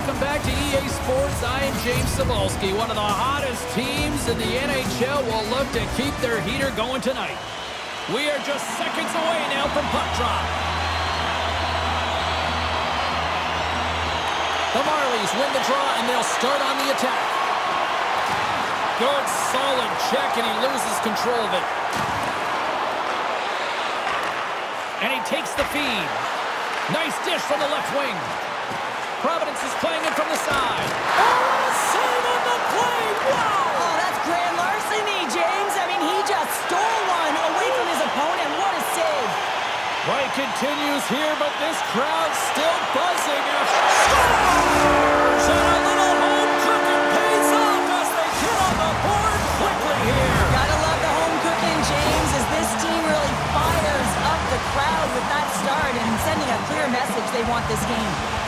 welcome back to EA Sports. I am James Cybulski. One of the hottest teams in the NHL will look to keep their heater going tonight. We are just seconds away now from puck drop. The Marlies win the draw, and they'll start on the attack. Good, solid check, and he loses control of it. And he takes the feed. Nice dish from the left wing. Providence is playing it from the side. Oh, what a save on the play! Wow! Oh, that's grand larceny, eh, James. I mean, he just stole one away from his opponent. What a save. Play continues here, but this crowd still buzzing after scores! And a little home cooking pays off as they get on the board quickly here. Gotta love the home cooking, James, as this team really fires up the crowd with that start and sending a clear message they want this game.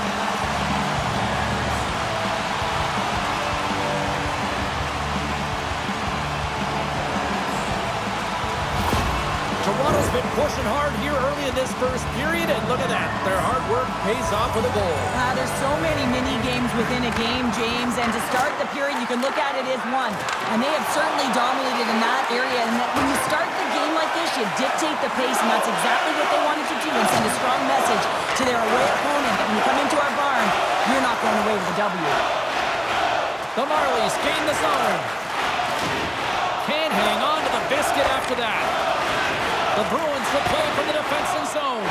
Toronto's been pushing hard here early in this first period, and look at that. Their hard work pays off with a goal. Uh, there's so many mini games within a game, James, and to start the period, you can look at it as one. And they have certainly dominated in that area. And that when you start the game like this, you dictate the pace, and that's exactly what they wanted to do and send a strong message to their away opponent that when you come into our barn, you're not going away with a W. The Marlies gain the zone. Can't hang on to the biscuit after that. The Bruins will play from the defensive zone.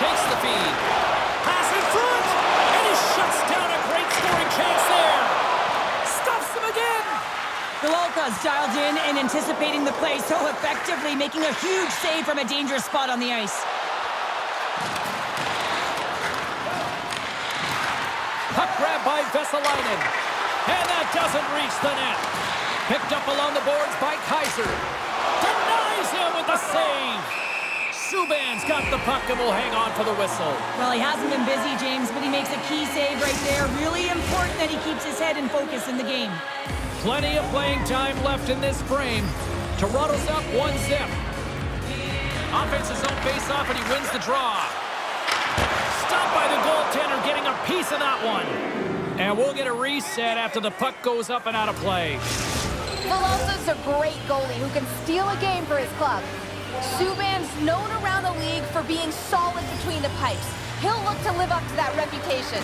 Takes the feed. Pass in front. And he shuts down a great scoring chance there. Stuffs him again. Gololka's dialed in and anticipating the play so effectively, making a huge save from a dangerous spot on the ice. Puck grab by Vesalainen. And that doesn't reach the net. Picked up along the boards by Kaiser. Denies him with the save. Subban's got the puck and will hang on for the whistle. Well, he hasn't been busy, James, but he makes a key save right there. Really important that he keeps his head and focus in the game. Plenty of playing time left in this frame. Toronto's up one zip. Offense his own face-off, and he wins the draw. Stopped by the goaltender, getting a piece of that one. And we'll get a reset after the puck goes up and out of play. Velozza's a great goalie who can steal a game for his club. Subban's known around the league for being solid between the pipes. He'll look to live up to that reputation.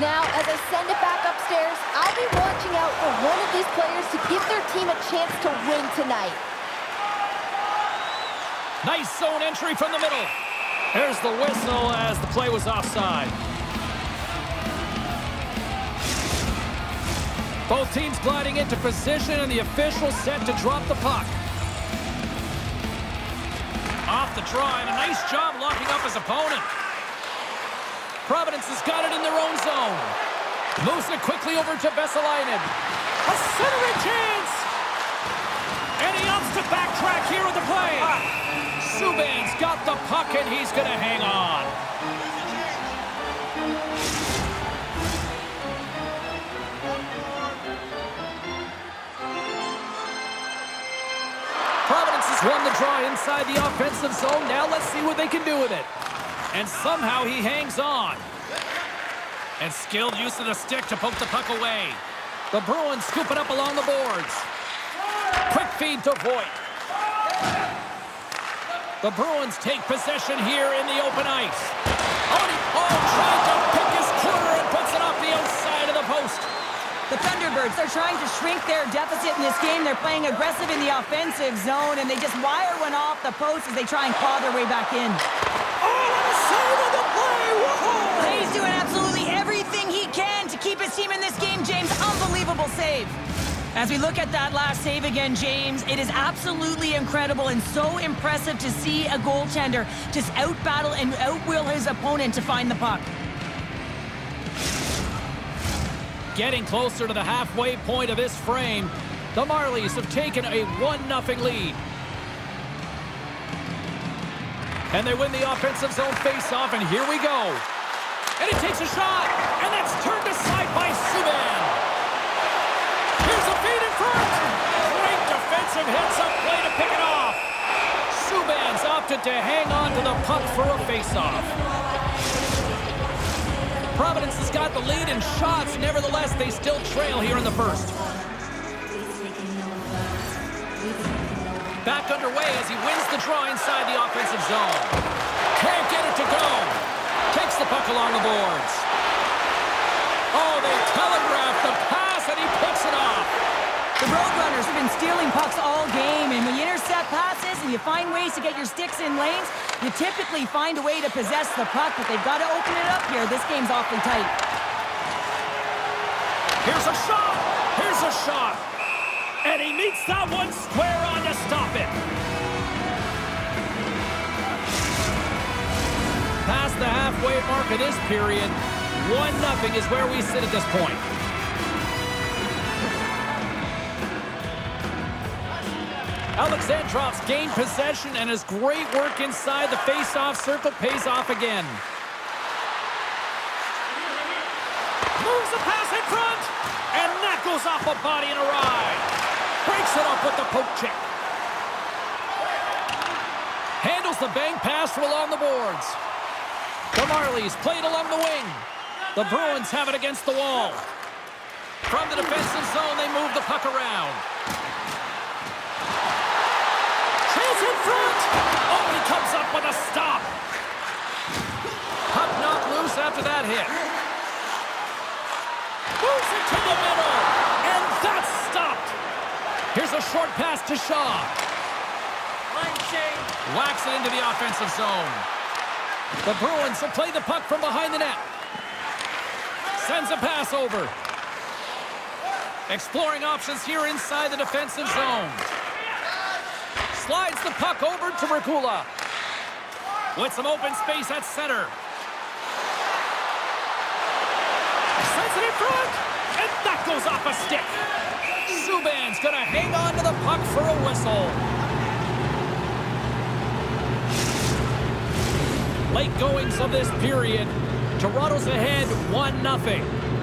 Now, as I send it back upstairs, I'll be watching out for one of these players to give their team a chance to win tonight. Nice zone entry from the middle. There's the whistle as the play was offside. Both teams gliding into position and the official set to drop the puck. Off the draw and a nice job locking up his opponent. Providence has got it in their own zone. Moves it quickly over to Vesalainen. A centering chance! And he opts to backtrack here with the play. Subban's got the puck and he's going to hang on. Won the draw inside the offensive zone. Now let's see what they can do with it. And somehow he hangs on. And skilled use of the stick to poke the puck away. The Bruins scoop it up along the boards. Quick feed to Voigt. The Bruins take possession here in the open ice. Oh, he, oh, trying to pick his corner and puts it off the outside of the post. The Thunderbirds, they're trying to shrink their deficit in this game. They're playing aggressive in the offensive zone, and they just wire one off the post as they try and claw their way back in. Oh, what a save on the play! Whoa! He's doing absolutely everything he can to keep his team in this game, James. Unbelievable save. As we look at that last save again, James, it is absolutely incredible and so impressive to see a goaltender just outbattle and outwill his opponent to find the puck. Getting closer to the halfway point of this frame, the Marlies have taken a 1-0 lead. And they win the offensive zone face-off, and here we go. And he takes a shot, and that's turned aside by Subban. Here's a feed in front. Great defensive hits up play to pick it off. Subban's opted to hang on to the puck for a face-off. Providence has got the lead in shots. Nevertheless, they still trail here in the first. Back underway as he wins the draw inside the offensive zone. Can't get it to go. Takes the puck along the boards. Oh, they telegraph the pass, and he picks it off. The Roadrunners have been stealing pucks all game, and when you intercept passes and you find ways to get your sticks in lanes, you typically find a way to possess the puck, but they've got to open it up here. This game's awfully tight. Here's a shot. Here's a shot. And he meets that one square on to stop it. Past the halfway mark of this period, 1-0 is where we sit at this point. Alexandrov's gained possession and his great work inside the face-off circle pays off again. Moves the pass in front, and that goes off a body and a ride. Breaks it up with the poke check. Handles the bank pass from along the boards. The Marlies played along the wing. The Bruins have it against the wall. From the defensive zone, they move the puck around. Chase in front. Oh, he comes up with a stop. Puck knocked loose after that hit. Moves it to the middle. And that's stopped. Here's a short pass to Shaw. Whacks it into the offensive zone. The Bruins will play the puck from behind the net. Sends a pass over. Exploring options here inside the defensive zone. Slides the puck over to Regula. With some open space at center. Sends it in front. And that goes off a stick. Subban's going to hang on to the puck for a whistle. Late goings of this period. Toronto's ahead 1-0.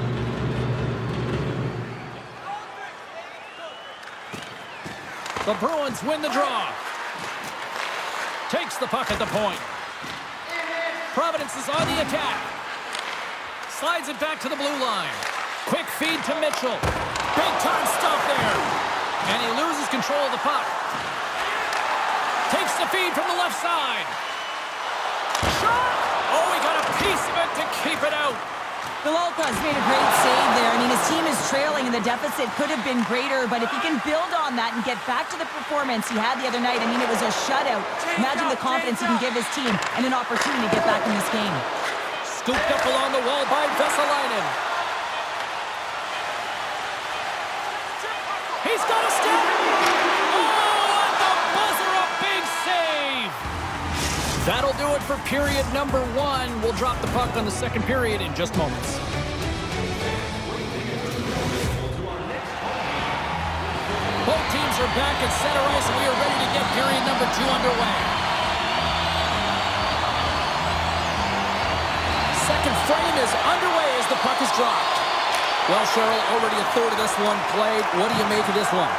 The Bruins win the draw. Takes the puck at the point. Providence is on the attack. Slides it back to the blue line. Quick feed to Mitchell. Big time stop there. And he loses control of the puck. Takes the feed from the left side. Shot! Oh, he got a piece of it to keep it out. Villalka's made a great save there. I mean, his team is trailing, and the deficit could have been greater, but if he can build on that and get back to the performance he had the other night, I mean, it was a shutout. Imagine the confidence he can give his team and an opportunity to get back in this game. Scooped up along the wall by Vesalainen. He's got a step. Oh, at the buzzer, a big save. That'll do it for period number one. We'll drop the puck on the second period in just moments. Both teams are back at center ice, and we are ready to get period number two underway. Second frame is underway as the puck is dropped. Well, Cheryl, already a third of this one played. What do you make of this one?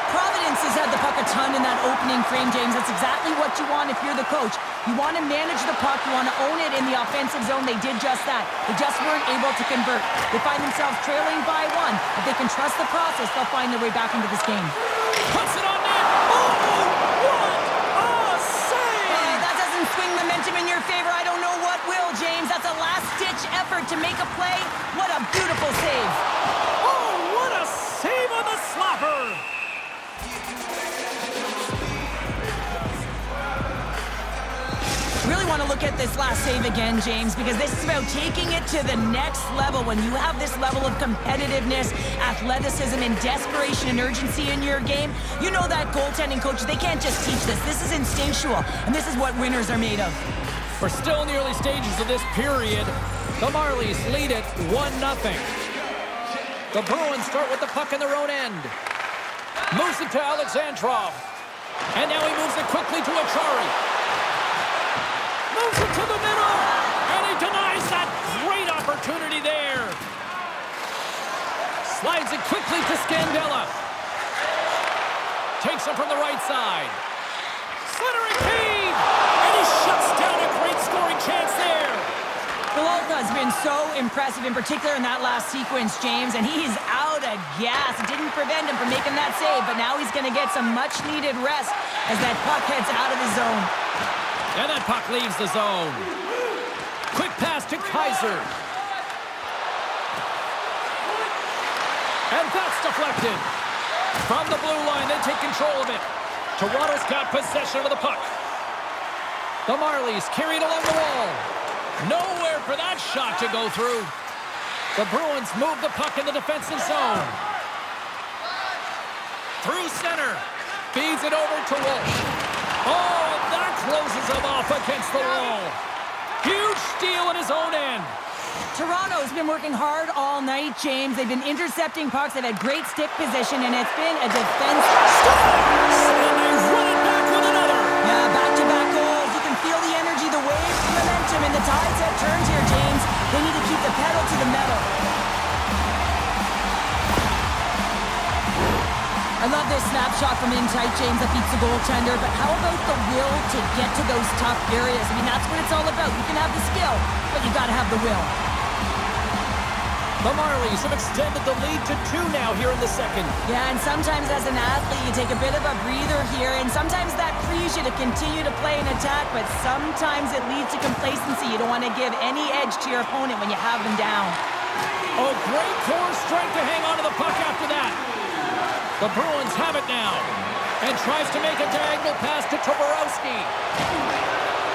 Providence has had the puck a ton in that opening frame, James. That's exactly what you want if you're the coach. You want to manage the puck. You want to own it in the offensive zone. They did just that. They just weren't able to convert. They find themselves trailing by one. If they can trust the process, they'll find their way back into this game. Puts it on net. Oh, what a save! Uh, that doesn't swing momentum in your favor. I don't know what will, James. That's a last-ditch effort to make a play. What a beautiful save. Want to look at this last save again, James, because this is about taking it to the next level. When you have this level of competitiveness, athleticism, and desperation and urgency in your game, you know that goaltending coaches, they can't just teach this. This is instinctual, and this is what winners are made of. We're still in the early stages of this period. The Marlies lead it 1-0. The Bruins start with the puck in their own end. Moves it to Alexandrov. And now he moves it quickly to Achari. Moves it to the middle. And he denies that great opportunity there. Slides it quickly to Scandella. Takes it from the right side. Slithering feed. And he shuts down a great scoring chance there. Villalka has been so impressive, in particular in that last sequence, James, and he's out of gas. It didn't prevent him from making that save, but now he's going to get some much-needed rest as that puck heads out of the zone. And that puck leaves the zone. Quick pass to Kaiser. And that's deflected. From the blue line, they take control of it. Toronto's got possession of the puck. The Marlies carried along the wall. Nowhere for that shot to go through. The Bruins move the puck in the defensive zone. Through center. Feeds it over to Walsh. Oh, that closes him off against the wall. Huge steal in his own end. Toronto's been working hard all night, James. They've been intercepting pucks. They've had great stick position, and it's been a defense. And they run it back with another. Yeah, back-to-back goals. You can feel the energy, the wave, the momentum, and the tide set turns here, James. They need to keep the pedal to the I love this snapshot from in tight, James, that beats the goaltender, but how about the will to get to those tough areas? I mean, that's what it's all about. You can have the skill, but you got to have the will. The Marlies have extended the lead to two now here in the second. Yeah, and sometimes as an athlete, you take a bit of a breather here, and sometimes that frees you to continue to play an attack, but sometimes it leads to complacency. You don't want to give any edge to your opponent when you have them down. Oh, great core strength to hang on to the puck after that. The Bruins have it now and tries to make a diagonal pass to Toporowski.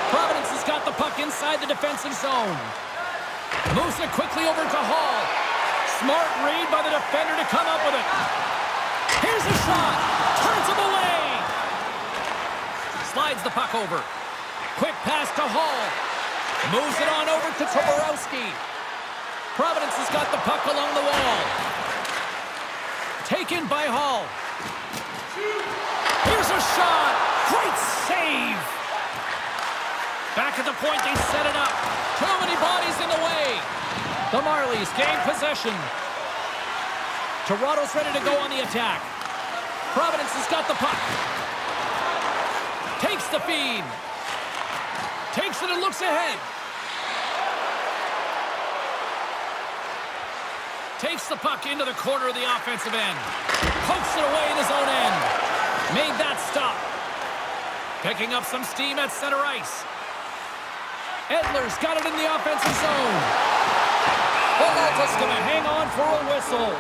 Providence has got the puck inside the defensive zone. Moves it quickly over to Hall. Smart read by the defender to come up with it. Here's a shot. Turns him away. Slides the puck over. Quick pass to Hall. Moves it on over to Toporowski. Providence has got the puck along the wall. Taken by Hall. Here's a shot. Great save. Back at the point, they set it up. Too many bodies in the way. The Marlies gain possession. Toronto's ready to go on the attack. Providence has got the puck. Takes the feed. Takes it and looks ahead. Takes the puck into the corner of the offensive end. Pokes it away in his own end. Made that stop. Picking up some steam at center ice. Edler's got it in the offensive zone. Peralta's going to hang on for a whistle.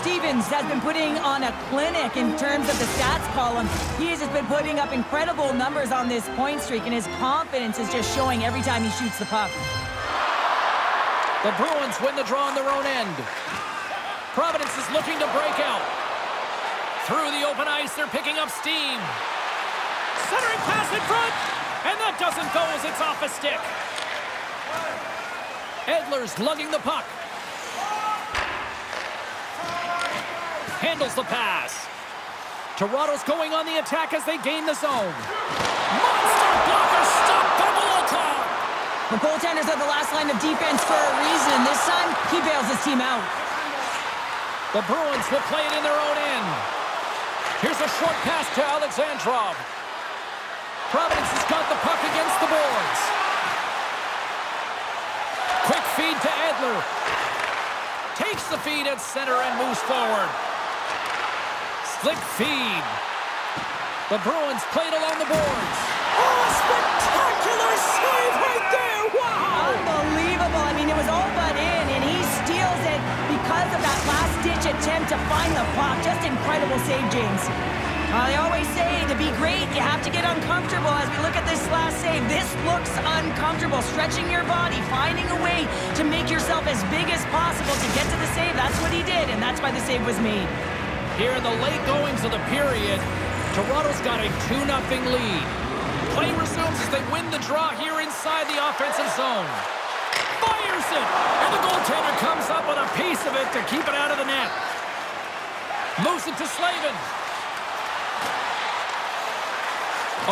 Stevens has been putting on a clinic in terms of the stats column. He has just been putting up incredible numbers on this point streak, and his confidence is just showing every time he shoots the puck. The Bruins win the draw on their own end. Providence is looking to break out. Through the open ice, they're picking up steam. Centering pass in front, and that doesn't go as it's off a stick. Edler's lugging the puck. Handles the pass. Toronto's going on the attack as they gain the zone. The goaltenders are the last line of defense for a reason. This time, he bails his team out. The Bruins will play it in their own end. Here's a short pass to Alexandrov. Providence has got the puck against the boards. Quick feed to Adler. Takes the feed at center and moves forward. Slick feed. The Bruins played along the boards. Oh, a spectacular save right there! Wow! Unbelievable. I mean, it was all but in, and he steals it because of that last-ditch attempt to find the puck. Just incredible save, James. Uh, they always say to be great, you have to get uncomfortable. As we look at this last save, this looks uncomfortable. Stretching your body, finding a way to make yourself as big as possible to get to the save. That's what he did, and that's why the save was made. Here in the late goings of the period, Toronto's got a 2-0 lead. Play resumes as they win the draw here inside the offensive zone. Fires it! And the goaltender comes up with a piece of it to keep it out of the net. Moves it to Slavin.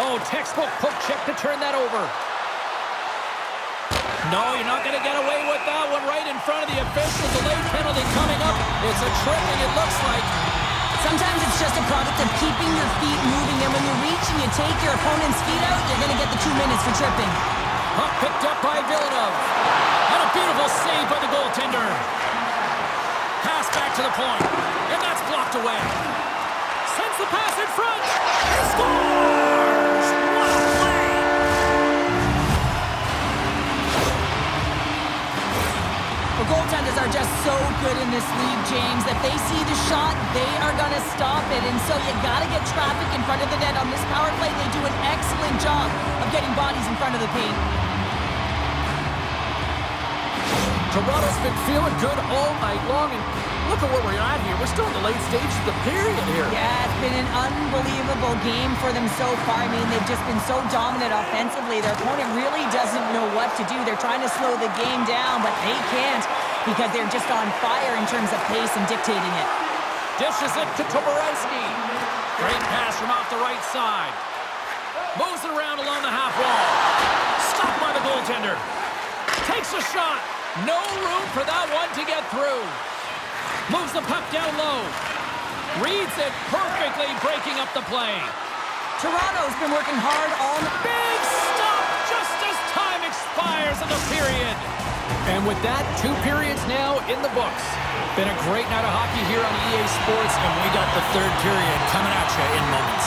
Oh, textbook poke check to turn that over. No, you're not going to get away with that one right in front of the official. Delay penalty coming up. It's a tripping, it looks like. Sometimes it's just a product of keeping your feet moving, and when you reach and you take your opponent's feet out, you're going to get the two minutes for tripping. Puck picked up by Villeneuve. And a Beautiful save by the goaltender. Pass back to the point, and that's blocked away. Sends the pass in front. Are just so good in this league, James, that they see the shot, they are going to stop it. And so you got to get traffic in front of the net on this power play. They do an excellent job of getting bodies in front of the paint. Toronto's been feeling good all night long, and look at where we're at here. We're still in the late stages of the period here. Yeah, it's been an unbelievable game for them so far. I mean, they've just been so dominant offensively. Their opponent really doesn't know what to do. They're trying to slow the game down, but they can't because they're just on fire in terms of pace and dictating it. Dishes it to Toporowski. Great pass from off the right side. Moves it around along the half wall. Stopped by the goaltender. Takes a shot. No room for that one to get through. Moves the puck down low. Reads it perfectly, breaking up the play. Toronto's been working hard all Big stop just as time expires in the period. And with that, two periods now in the books. Been a great night of hockey here on EA Sports, and we got the third period coming at you in moments.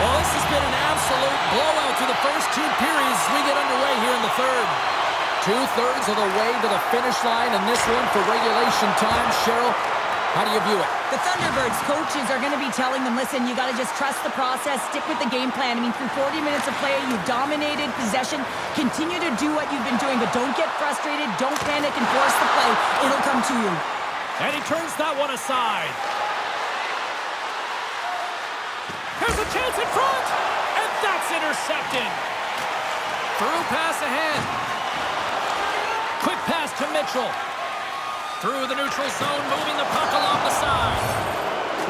Well, this has been an absolute blowout through the first two periods as we get underway here in the third. Two-thirds of the way to the finish line, and this one for regulation time. Cheryl, how do you view it? The Thunderbirds coaches are going to be telling them, listen, you got to just trust the process, stick with the game plan. I mean, through 40 minutes of play, you've dominated possession. Continue to do what you've been doing, but don't get frustrated. Don't panic and force the play. It'll come to you. And he turns that one aside. Here's a chance in front, and that's intercepted. Through pass ahead. Quick pass to Mitchell. Through the neutral zone, moving the puck along the side.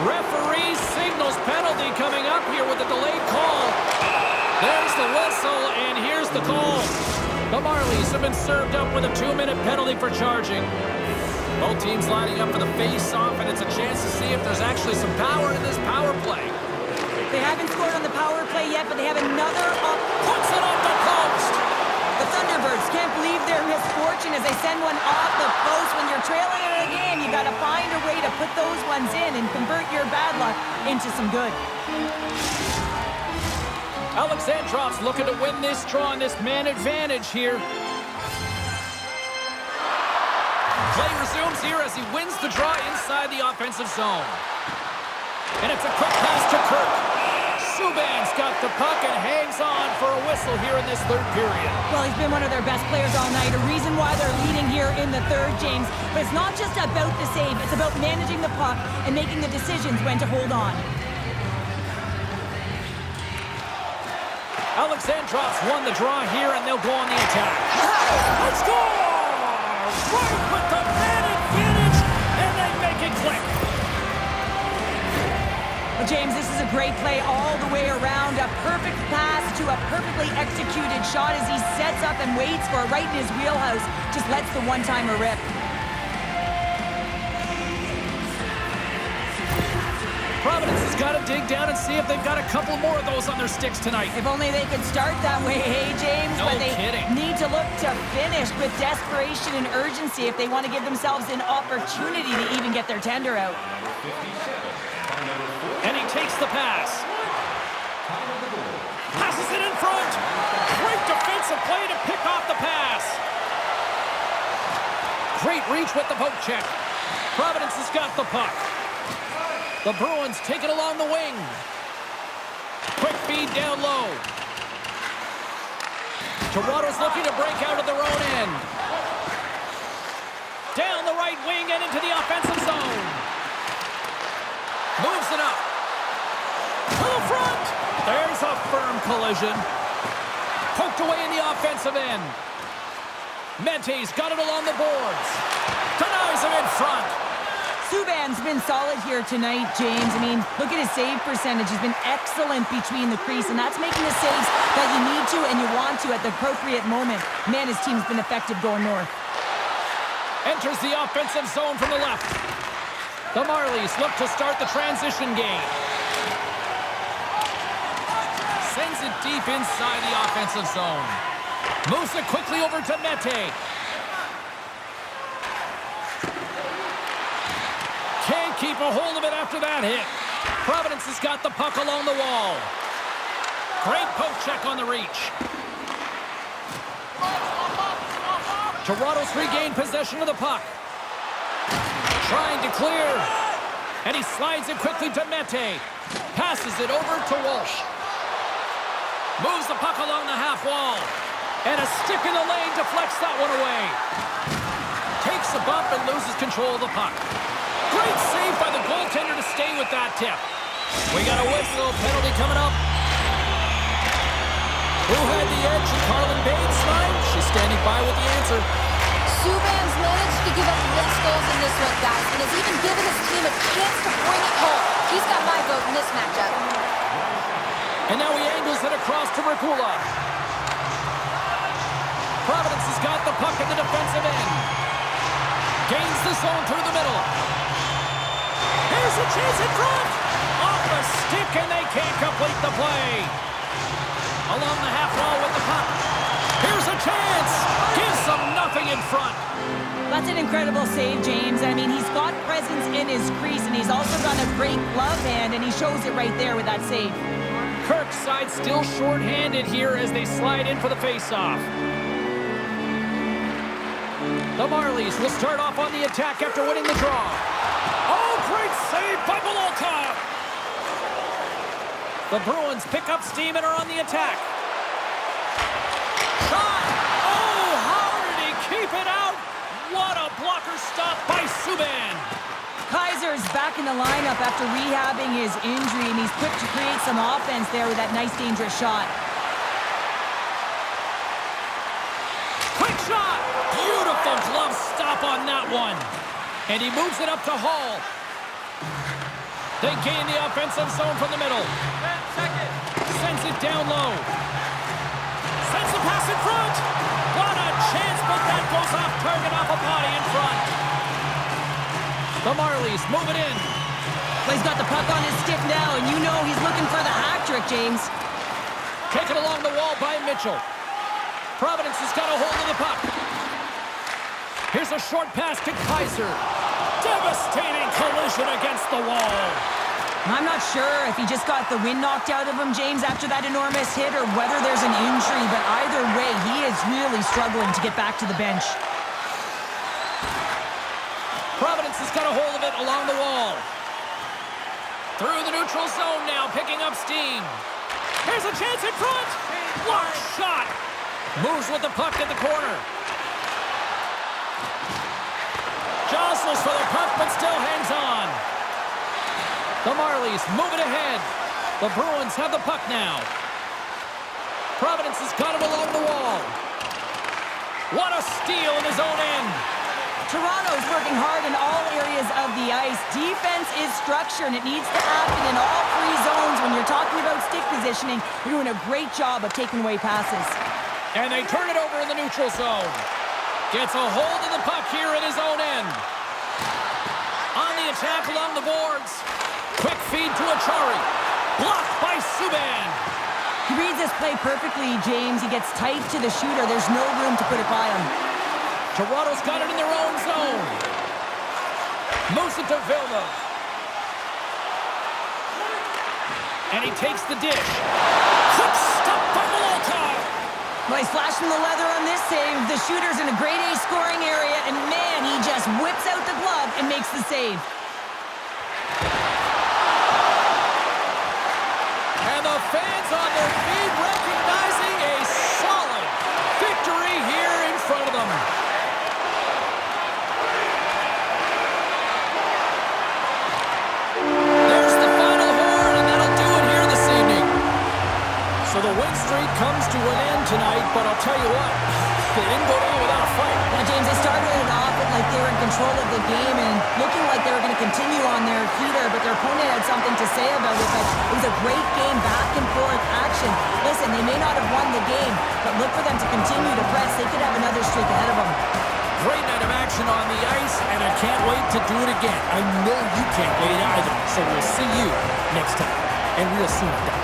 Referee signals penalty coming up here with a delayed call. There's the whistle, and here's the call. The Marlies have been served up with a two-minute penalty for charging. Both teams lining up for the face-off, and it's a chance to see if there's actually some power in this power play. They haven't scored on the power play yet, but they have another misfortune as they send one off the post. When you're trailing in a game, you got to find a way to put those ones in and convert your bad luck into some good. Alexandrov's looking to win this draw on this man advantage here. Play resumes here as he wins the draw inside the offensive zone. And it's a quick pass to Kirk. Subban's got the puck and hangs on for a whistle here in this third period. Well, he's been one of their best players all night. A reason why they're leading here in the third, James. But it's not just about the save. It's about managing the puck and making the decisions when to hold on. Alexandrov's won the draw here, and they'll go on the attack. Let's go! Right with the man Well, James, this is a great play all the way around. A perfect pass to a perfectly executed shot as he sets up and waits for it right in his wheelhouse. Just lets the one-timer rip. Providence has got to dig down and see if they've got a couple more of those on their sticks tonight. If only they could start that way, hey, James? No but they kidding. need to look to finish with desperation and urgency if they want to give themselves an opportunity to even get their tender out. The pass. Passes it in front. Great defensive play to pick off the pass. Great reach with the poke check. Providence has got the puck. The Bruins take it along the wing. Quick feed down low. Toronto's looking to break out of their own end. Down the right wing and into the offensive zone. Moves it up. A firm collision. Poked away in the offensive end. Mete's got it along the boards. Denies him in front. Subban's been solid here tonight, James. I mean, look at his save percentage. He's been excellent between the crease, and that's making the saves that you need to and you want to at the appropriate moment. Man, his team's been effective going north. Enters the offensive zone from the left. The Marlies look to start the transition game. Sends it deep inside the offensive zone. Moves it quickly over to Mete. Can't keep a hold of it after that hit. Providence has got the puck along the wall. Great poke check on the reach. Toronto's regained possession of the puck. Trying to clear. And he slides it quickly to Mete. Passes it over to Walsh. Moves the puck along the half wall. And a stick in the lane deflects that one away. Takes a bump and loses control of the puck. Great save by the goaltender to stay with that tip. We got a whistle penalty coming up. Who had the edge in Carlin Bates' mind? She's standing by with the answer. Subban's managed to give up less goals in this one, guys, and has even given his team a chance to bring it home. He's got my vote in this matchup. And now he angles it across to Regula. Providence has got the puck in the defensive end. Gains the zone through the middle. Here's a chance in front. Off the stick, and they can't complete the play. Along the half wall with the puck. Here's a chance. Gives them nothing in front. That's an incredible save, James. I mean, he's got presence in his crease, and he's also got a great glove hand, and he shows it right there with that save. Kirk's side still short-handed here as they slide in for the face-off. The Marlies will start off on the attack after winning the draw. Oh, great save by! The Bruins pick up steam and are on the attack. Shot! Oh, how did he keep it out? What a blocker stop by Subban! Kaiser's back in the lineup after rehabbing his injury, and he's quick to create some offense there with that nice, dangerous shot. Quick shot! Beautiful glove stop on that one. And he moves it up to Hall. They gain the offensive zone from the middle. Sends it down low. Sends the pass in front. What a chance, but that goes off target off a body in front. The Marlies move it in. He's got the puck on his stick now, and you know he's looking for the hat trick, James. Taken along the wall by Mitchell. Providence has got a hold of the puck. Here's a short pass to Kaiser. Devastating collision against the wall. I'm not sure if he just got the wind knocked out of him, James, after that enormous hit, or whether there's an injury, but either way, he is really struggling to get back to the bench. Along the wall. Through the neutral zone now, picking up steam. Here's a chance in front. Block shot. Moves with the puck in the corner. Jostles for the puck, but still hangs on. The Marlies move it ahead. The Bruins have the puck now. Providence has got it along the wall. What a steal in his own end. Toronto's working hard in all areas of the ice. Defense is structure, and it needs to happen in all three zones. When you're talking about stick positioning, you're doing a great job of taking away passes. And they turn it over in the neutral zone. Gets a hold of the puck here in his own end. On the attack along the boards. Quick feed to Achari. Blocked by Subban. He reads this play perfectly, James. He gets tight to the shooter. There's no room to put it by him. Toronto's got it in their own zone. Moves it to Vilma. And he takes the dish. Quick stop by Malota. Well, he's flashing the leather on this save. The shooter's in a grade A scoring area, and man, he just whips out the glove and makes the save. And the fans on their feet recognizing a The win streak comes to an end tonight, but I'll tell you what, they didn't go down without a fight. Now, James, they started it off like they were in control of the game and looking like they were going to continue on their heater, but their opponent had something to say about it. But it was a great game, back and forth action. Listen, they may not have won the game, but look for them to continue to press. They could have another streak ahead of them. Great night of action on the ice, and I can't wait to do it again. I know you can't wait either. So we'll see you next time, and real soon.